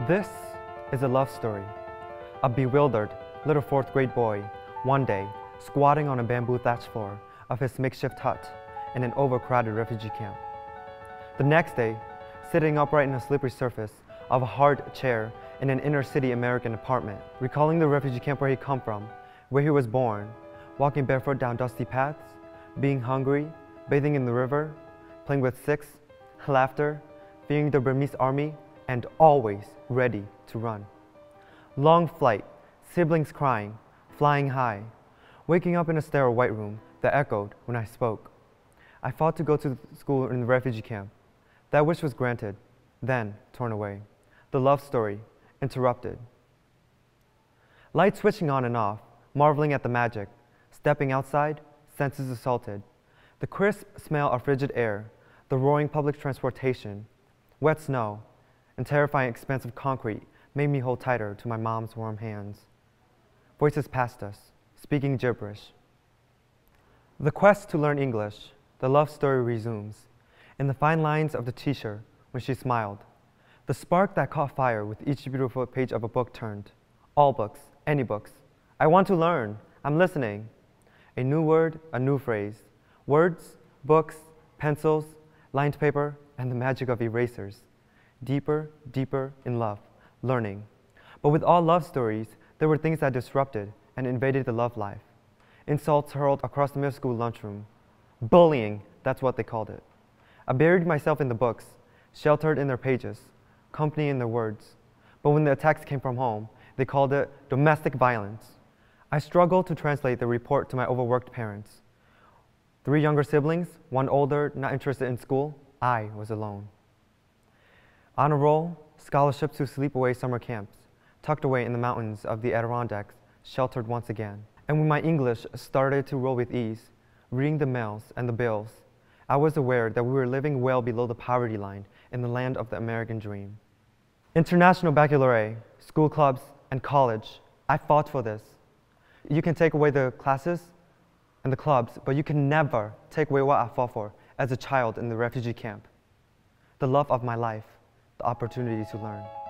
This is a love story. A bewildered little fourth grade boy, one day, squatting on a bamboo thatch floor of his makeshift hut in an overcrowded refugee camp. The next day, sitting upright in a slippery surface of a hard chair in an inner city American apartment, recalling the refugee camp where he come from, where he was born, walking barefoot down dusty paths, being hungry, bathing in the river, playing with sticks, laughter, fearing the Burmese army, and always ready to run. Long flight, siblings crying, flying high, waking up in a sterile white room that echoed when I spoke. I fought to go to school in the refugee camp. That wish was granted, then torn away. The love story interrupted. Light switching on and off, marveling at the magic, stepping outside, senses assaulted. The crisp smell of frigid air, the roaring public transportation, wet snow, and terrifying expanse of concrete made me hold tighter to my mom's warm hands. Voices passed us, speaking gibberish. The quest to learn English, the love story resumes, in the fine lines of the teacher when she smiled, the spark that caught fire with each beautiful page of a book turned. All books, any books. I want to learn. I'm listening. A new word, a new phrase. Words, books, pencils, lined paper, and the magic of erasers deeper, deeper in love, learning. But with all love stories, there were things that disrupted and invaded the love life. Insults hurled across the middle school lunchroom. Bullying, that's what they called it. I buried myself in the books, sheltered in their pages, company in their words. But when the attacks came from home, they called it domestic violence. I struggled to translate the report to my overworked parents. Three younger siblings, one older, not interested in school, I was alone. On a roll, scholarships to sleepaway summer camps, tucked away in the mountains of the Adirondacks, sheltered once again. And when my English started to roll with ease, reading the mails and the bills, I was aware that we were living well below the poverty line in the land of the American dream. International baccalaureate, school clubs, and college, I fought for this. You can take away the classes and the clubs, but you can never take away what I fought for as a child in the refugee camp the love of my life the opportunity to learn.